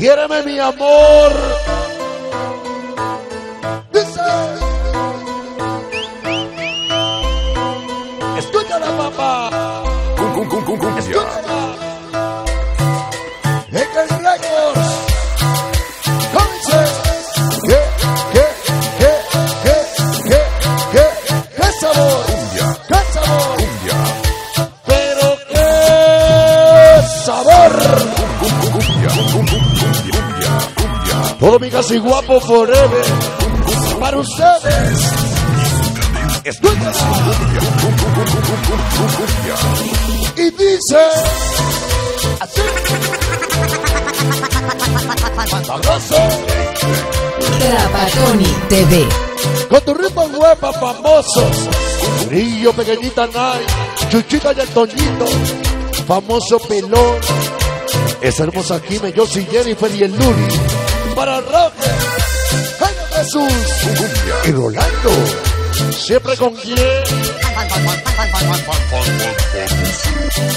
Quiéreme mi amor. Dice. Escúchala, papá. Cum, cum, cum, cum, cum. Escúchala. Todo mi casi guapo forever. Para ustedes. Y dice. Así. Trapatoni TV. Con tu ritmo huepa famosos. Brillo pequeñita Nay. Chuchita y el Toñito. Famoso pelón. Esa hermosa Jime, Josie, Jennifer y el Luri. Para Roger. Jaime Jesús. Y Rolando. Siempre con quien.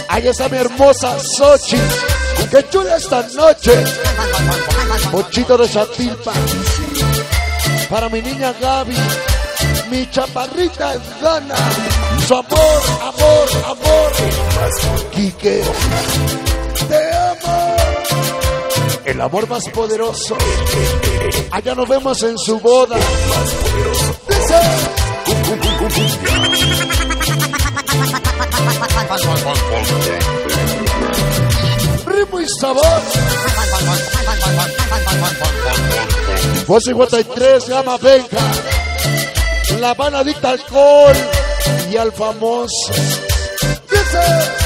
Ahí está mi hermosa Sochi. Qué chula esta noche. Pochito de Chatilpa. Para mi niña Gaby. Mi chaparrita Dana. Su amor, amor, amor. Quique. El amor más poderoso. Allá nos vemos en su boda. Ritmo y sabor. Fue 53, Gama Benja. La al alcohol y al famoso. Dice.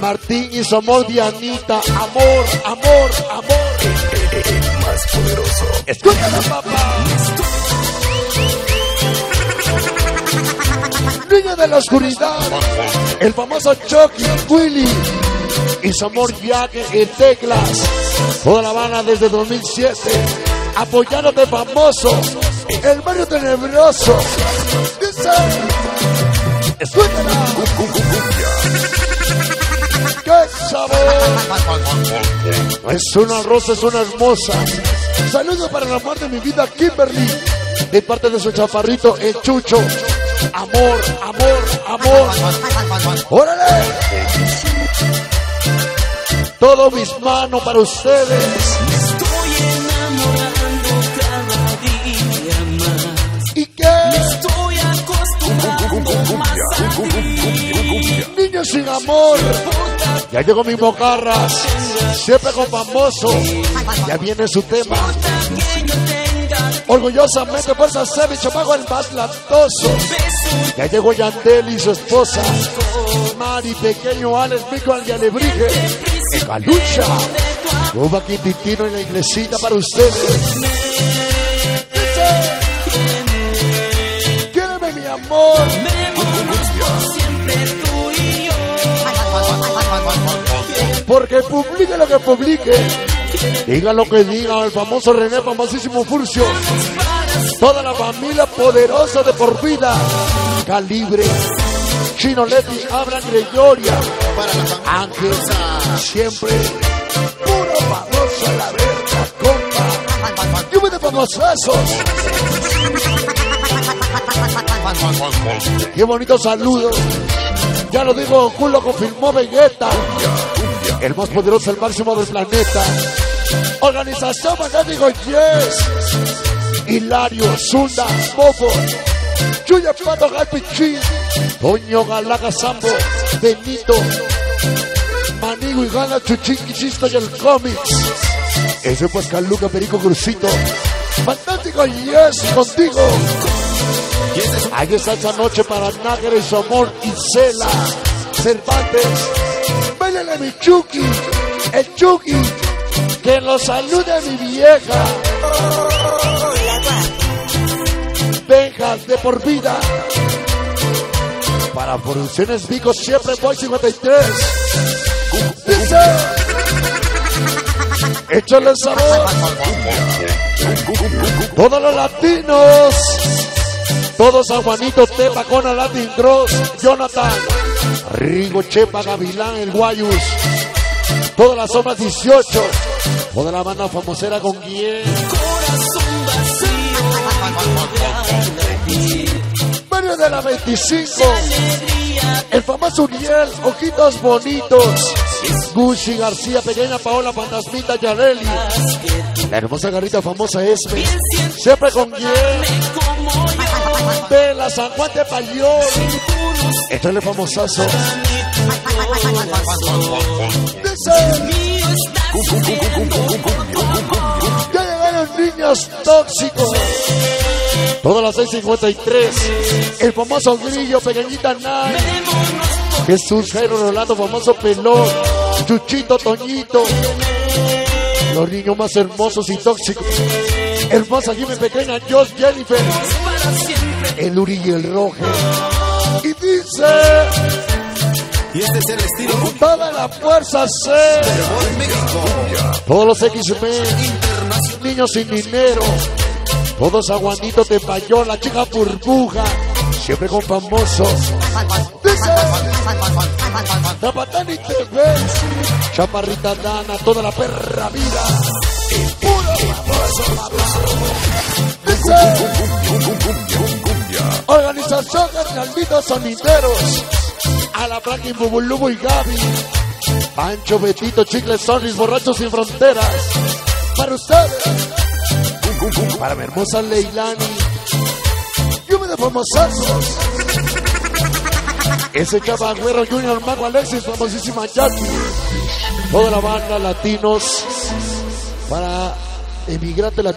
Martín y su amor Dianita. Amor, amor, amor. Más poderoso. Papá. Niña de la oscuridad. El famoso Chucky, Willy. Y su amor Viaje en teclas. Toda La Habana desde 2007. Apoyándote famoso. El barrio tenebroso. Dice. ¡Qué sabor! Es una rosa, es una hermosa. Saludos para el amor de mi vida, Kimberly. De parte de su chaparrito, el Chucho. Amor, amor, amor. ¡Órale! Todo mis manos para ustedes. Niños sin amor. Ya llegó mi mocarras. Siempre con famoso. Ya viene su tema. Orgullosamente fuerza ser mi chamaco el más lactoso. beso Ya llegó Yandel y su esposa. Mari, pequeño Alex, Mico y Alebrije. En Calucha. Cuba Quintitino en la iglesita para ustedes. Amor. yo. Porque publique lo que publique. Diga lo que diga el famoso René famosísimo Furcio. Toda la familia poderosa de por vida. Calibre. Chino Leti, Abraham Gregoria. Ángel. Siempre. Puro famoso la verga, compa. Lluvia de famosos. Qué bonito saludo. Ya lo digo, culo confirmó Vegeta. El más poderoso, el máximo del planeta. Organización Magnético Yes. Hilario, Zunda, Bofo. Chuya Pato Galpichín. Toño Galaga Sambo. Benito. Manigo y Gana Chuchín y el cómics. Ese pues Caluca Perico Crucito. Fantástico Yes contigo. Ahí está esta noche para Nájera y su amor Isela Cervantes. Báilale mi Chucky, el Chucky. Que lo salude mi vieja. Benjas de por vida. Para Producciones Vico siempre voy 53. Dice. Échale sabor. Todos los latinos. Todos San Juanito, Tepa, Cona, Latin Cross, Jonathan, Rigo, Chepa, Gavilán, el Guayus. Toda la zona 18. Toda la banda famosera con Guille. Corazón vacío. Barrio de la 25. Alegría. El famoso Uriel, ojitos bonitos. Gucci García, pequeña Paola, Fantasmita Yareli. La hermosa garrita famosa Esme. Siempre con Guille. Como yo. De la San Juan de. Este es el famosazo. Ya llegaron niños tóxicos. Todas las 6.53. El famoso grillo, pequeñita Nay. Jesús Jairo Rolando, famoso pelón. Chuchito, Toñito. Los niños más hermosos y tóxicos. Hermosa Jimmy pequeña, Josh Jennifer. El Uri y el Roge. Y dice, Y este es el estilo toda la fuerza C. Todos los X-Men. Niños sin dinero. Todos aguantitos de payola, chica burbuja. Siempre con famosos. Dice, Zapatani TV. Chaparrita Dana, toda la perra vida. Puro Dice, Organización Hernalditos Sonideros. A la Franklin Bubulubu y Gaby. Pancho, Betito, Chicles, Sonris, Borrachos sin Fronteras. Para ustedes. Para mi hermosa Leilani. Yo me de famosazos. Ese Cabagüero Junior Mago Alexis, famosísima Jackie. Toda la banda latinos para emigrante latino.